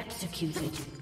Executed.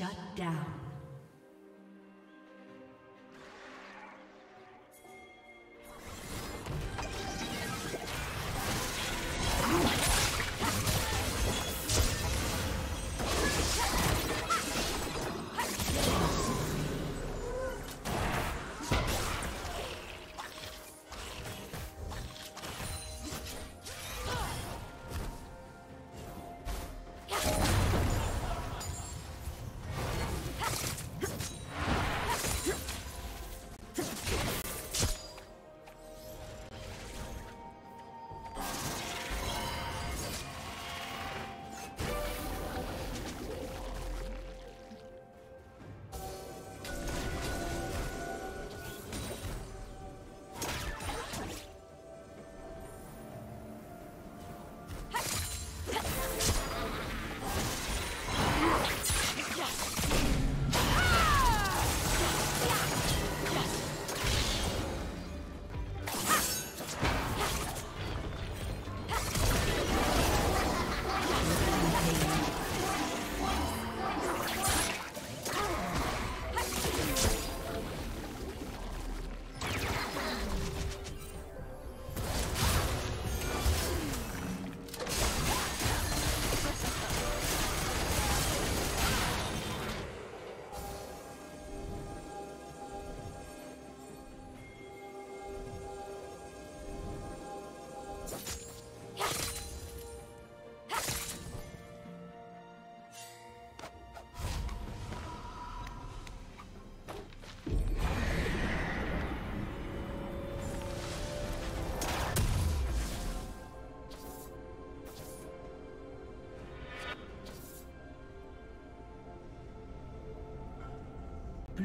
Shut down.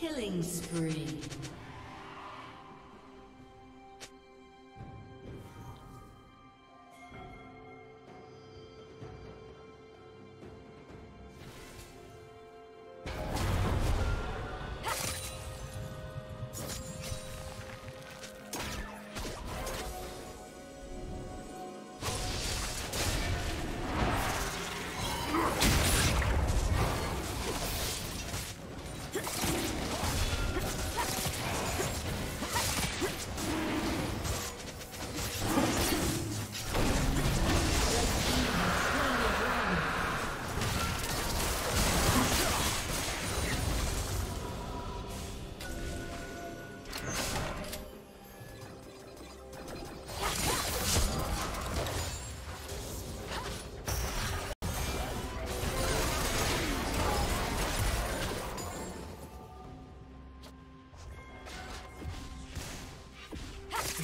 Killing spree.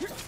Huh.